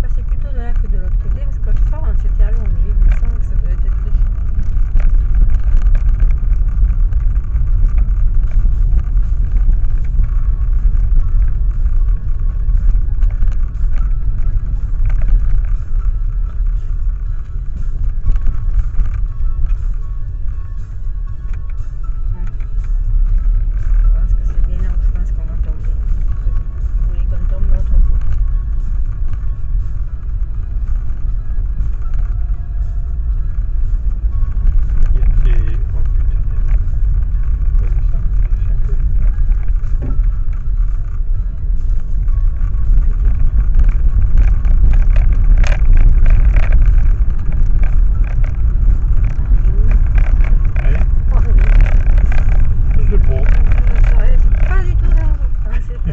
passer plutôt de là que de l'autre côté parce que l'autre fois on s'était allongé.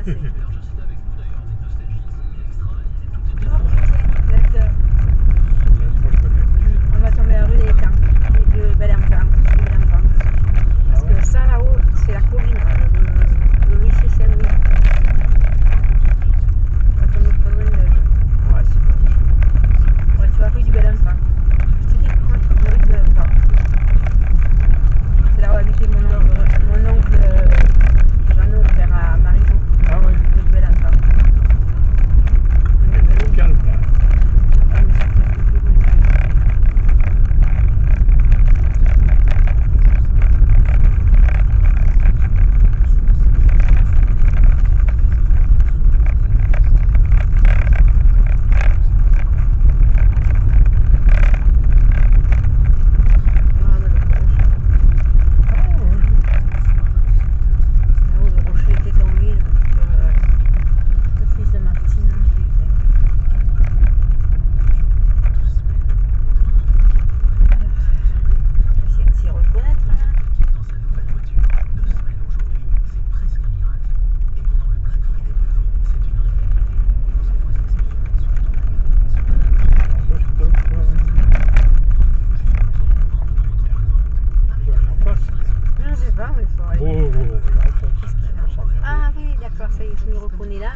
Yeah.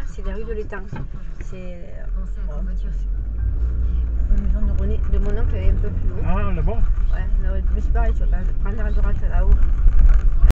C'est la rue de l'étang. C'est euh, la maison de, René, de mon oncle est un peu plus haut. Ah, là-bas Ouais, là, mais c'est pareil, tu vas pas prendre la droite là-haut.